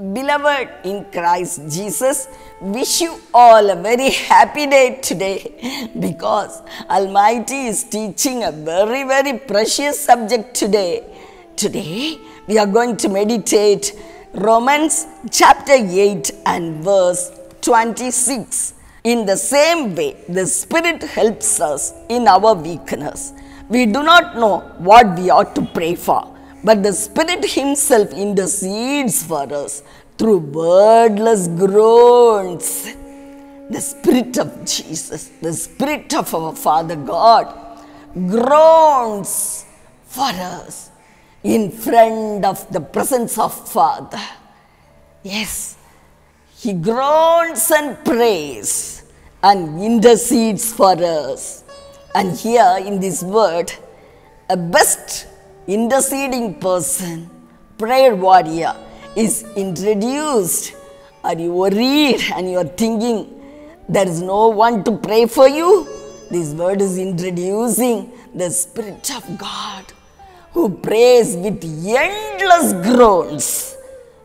Beloved in Christ Jesus, wish you all a very happy day today because Almighty is teaching a very, very precious subject today. Today, we are going to meditate Romans chapter 8 and verse 26. In the same way, the Spirit helps us in our weakness. We do not know what we ought to pray for, but the Spirit Himself intercedes for us through wordless groans. The Spirit of Jesus, the Spirit of our Father God, groans for us in front of the presence of Father. Yes, He groans and prays and intercedes for us. And here in this word, a best interceding person, prayer warrior, is introduced. Are you worried and you are thinking there is no one to pray for you? This word is introducing the Spirit of God who prays with endless groans.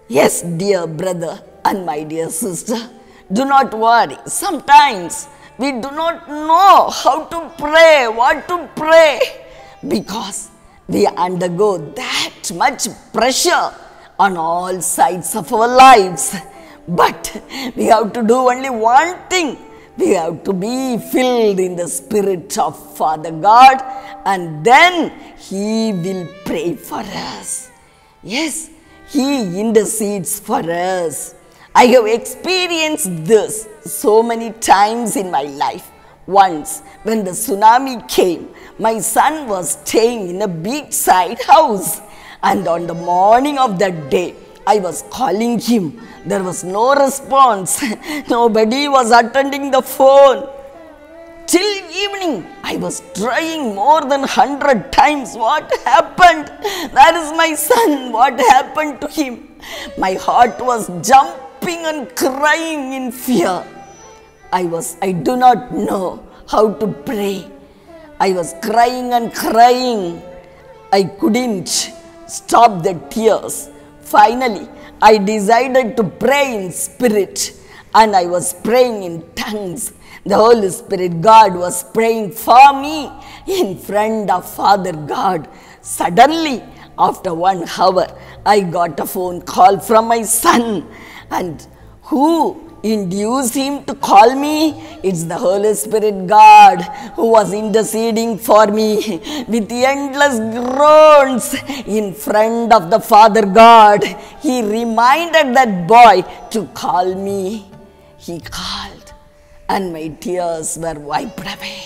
Yes, dear brother and my dear sister, do not worry. Sometimes we do not know how to pray, what to pray, because we undergo that much pressure on all sides of our lives. But we have to do only one thing. We have to be filled in the Spirit of Father God, and then He will pray for us. Yes, He intercedes for us. I have experienced this so many times in my life. Once, when the tsunami came, my son was staying in a beachside house, and on the morning of that day, I was calling him. There was no response. Nobody was attending the phone. Till evening, I was trying more than hundred times. What happened? That is my son. What happened to him? My heart was jumping and crying in fear. I was, I do not know how to pray. I was crying and crying. I couldn't stop the tears. Finally, I decided to pray in spirit and I was praying in tongues. The Holy Spirit, God was praying for me in front of Father God. Suddenly, after one hour, I got a phone call from my son. And who induced him to call me? It's the Holy Spirit God who was interceding for me with endless groans in front of the Father God. He reminded that boy to call me. He called and my tears were wiped away.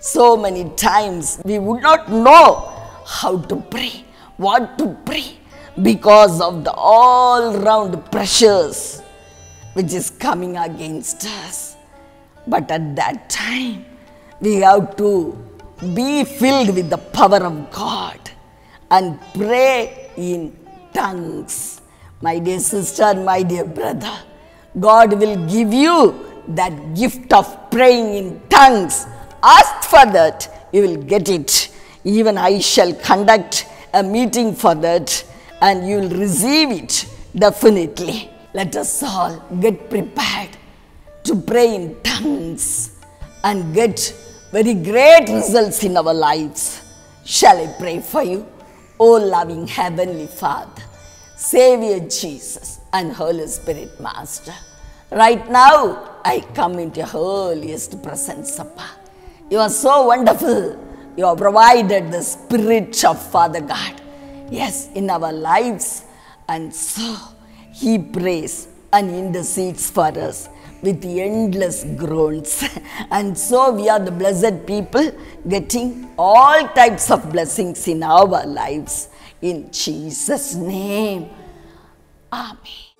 So many times we would not know how to pray, what to pray because of the all round pressures which is coming against us. But at that time, we have to be filled with the power of God and pray in tongues. My dear sister, my dear brother, God will give you that gift of praying in tongues. Ask for that, you will get it. Even I shall conduct a meeting for that, and you will receive it definitely. Let us all get prepared to pray in tongues and get very great results in our lives. Shall I pray for you? O loving Heavenly Father, Savior Jesus, and Holy Spirit Master. Right now, I come into your holiest presence, Papa. You are so wonderful. You have provided the Spirit of Father God. Yes, in our lives. And so, He prays and intercedes for us with endless groans. and so, we are the blessed people getting all types of blessings in our lives. In Jesus' name. Amen.